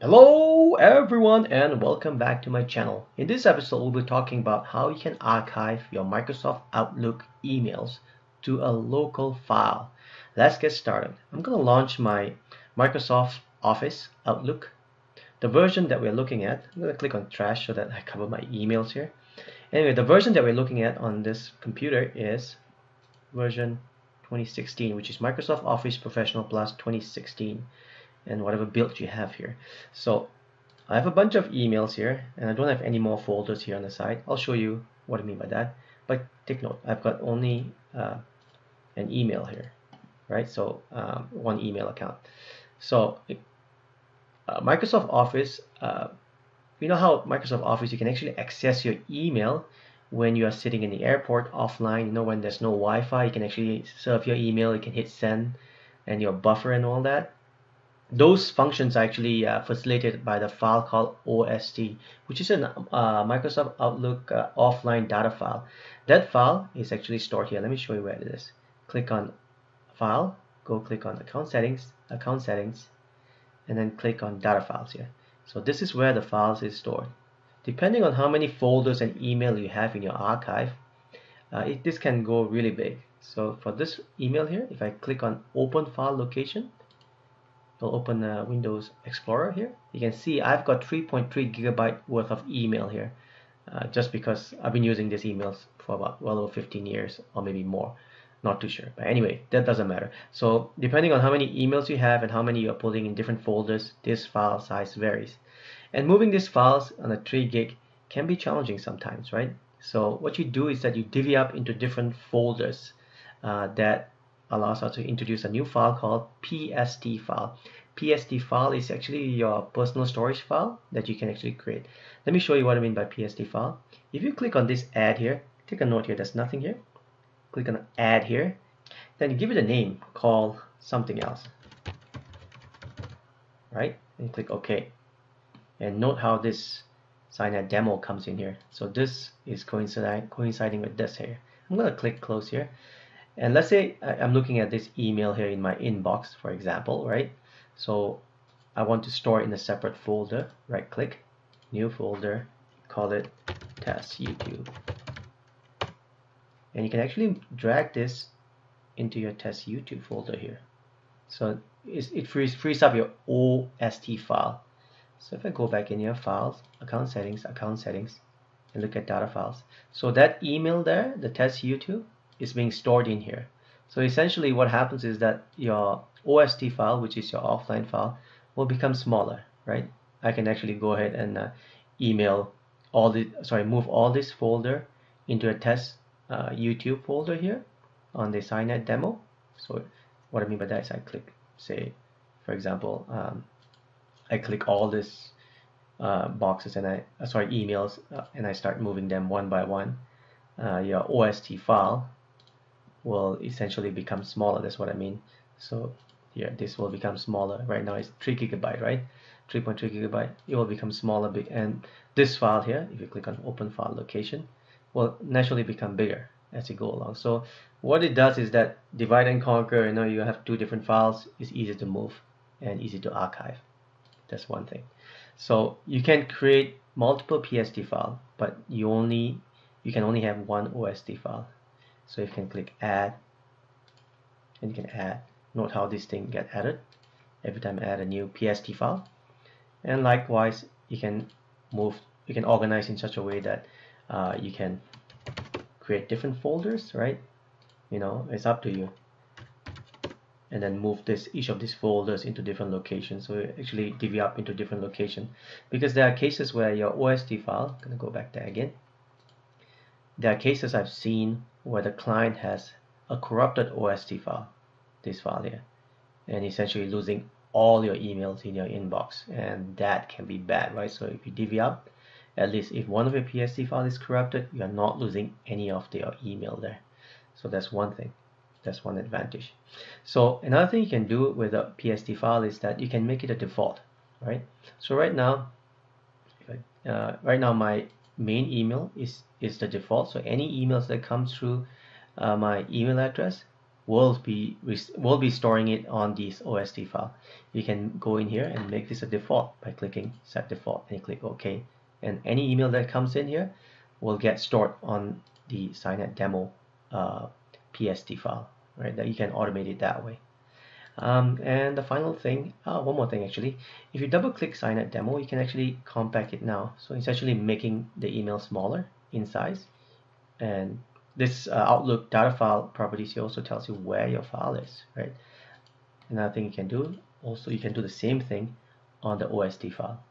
Hello everyone and welcome back to my channel. In this episode we'll be talking about how you can archive your Microsoft Outlook emails to a local file. Let's get started. I'm going to launch my Microsoft Office Outlook. The version that we're looking at, I'm going to click on trash so that I cover my emails here. Anyway, the version that we're looking at on this computer is version 2016 which is Microsoft Office Professional Plus 2016 and whatever build you have here. So I have a bunch of emails here and I don't have any more folders here on the side. I'll show you what I mean by that. But take note, I've got only uh, an email here, right? So um, one email account. So uh, Microsoft Office, uh, you know how Microsoft Office, you can actually access your email when you are sitting in the airport offline, you know, when there's no Wi-Fi, you can actually serve your email, you can hit send and your buffer and all that those functions are actually uh, facilitated by the file called OST, which is a uh, Microsoft Outlook uh, offline data file. That file is actually stored here. Let me show you where it is. Click on File, go click on Account Settings, Account Settings, and then click on Data Files here. So this is where the files is stored. Depending on how many folders and email you have in your archive, uh, it, this can go really big. So for this email here, if I click on Open File Location, I'll open Windows Explorer here. You can see I've got 3.3 gigabyte worth of email here uh, just because I've been using these emails for about well over 15 years or maybe more. Not too sure. But anyway, that doesn't matter. So depending on how many emails you have and how many you're putting in different folders, this file size varies. And moving these files on a 3 gig can be challenging sometimes, right? So what you do is that you divvy up into different folders uh, that allows us to introduce a new file called PST file. PST file is actually your personal storage file that you can actually create. Let me show you what I mean by PST file. If you click on this add here, take a note here, there's nothing here. Click on add here, then give it a name, call something else. Right? And click OK. And note how this Cyanide demo comes in here. So this is coinciding, coinciding with this here. I'm going to click close here. And let's say I'm looking at this email here in my inbox, for example, right? So I want to store in a separate folder, right click, new folder, call it test YouTube. And you can actually drag this into your test YouTube folder here. So it frees, frees up your OST file. So if I go back in your files, account settings, account settings, and look at data files. So that email there, the test YouTube, is being stored in here. So essentially what happens is that your OST file, which is your offline file, will become smaller, right? I can actually go ahead and uh, email all the, sorry, move all this folder into a test uh, YouTube folder here on the Cyanide demo. So what I mean by that is I click, say, for example, um, I click all this uh, boxes and I, uh, sorry, emails, uh, and I start moving them one by one. Uh, your OST file will essentially become smaller that's what I mean. So here this will become smaller. Right now it's 3 gigabyte right? 3.3 gigabyte. It will become smaller and this file here if you click on open file location will naturally become bigger as you go along. So what it does is that divide and conquer you know you have two different files it's easy to move and easy to archive. That's one thing. So you can create multiple PST file but you only you can only have one OST file so you can click add and you can add. Note how this thing get added. Every time I add a new PST file. And likewise you can move you can organize in such a way that uh, you can create different folders right? You know it's up to you. And then move this each of these folders into different locations. So actually divvy up into different location. Because there are cases where your OST file gonna go back there again. There are cases I've seen where the client has a corrupted OST file, this file here, and essentially losing all your emails in your inbox, and that can be bad, right? So if you divvy up, at least if one of your PST file is corrupted, you are not losing any of your email there. So that's one thing. That's one advantage. So another thing you can do with a PST file is that you can make it a default, right? So right now, uh, right now my main email is is the default so any emails that come through uh, my email address will be will be storing it on this OST file. You can go in here and make this a default by clicking set default and click OK. And any email that comes in here will get stored on the SciNet demo uh, PST file, right? That you can automate it that way. Um, and the final thing, uh, one more thing actually, if you double click SciNet demo, you can actually compact it now. So it's actually making the email smaller in size. And this uh, Outlook data file properties here also tells you where your file is, right? Another thing you can do, also you can do the same thing on the OST file.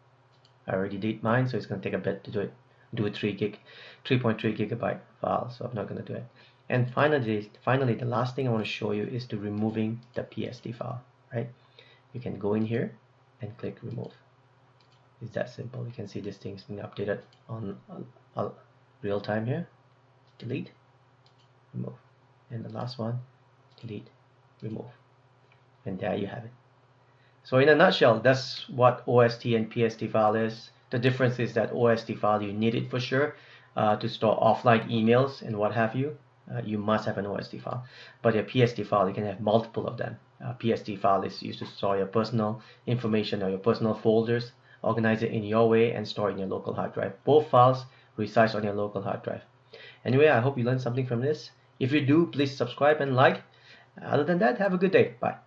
I already did mine, so it's going to take a bit to do it. Do a 3 gig, 3.3 gigabyte file, so I'm not going to do it. And finally, finally, the last thing I want to show you is to removing the PST file, right? You can go in here and click remove. It's that simple. You can see this thing's being updated on, on, on real time here. Delete, remove. And the last one, delete, remove. And there you have it. So in a nutshell, that's what OST and PST file is. The difference is that OST file, you need it for sure uh, to store offline emails and what have you uh, you must have an OST file. But your PST file, you can have multiple of them. Uh, PST file is used to store your personal information or your personal folders, organize it in your way, and store in your local hard drive. Both files reside on your local hard drive. Anyway, I hope you learned something from this. If you do, please subscribe and like. Other than that, have a good day. Bye.